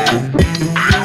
Ah!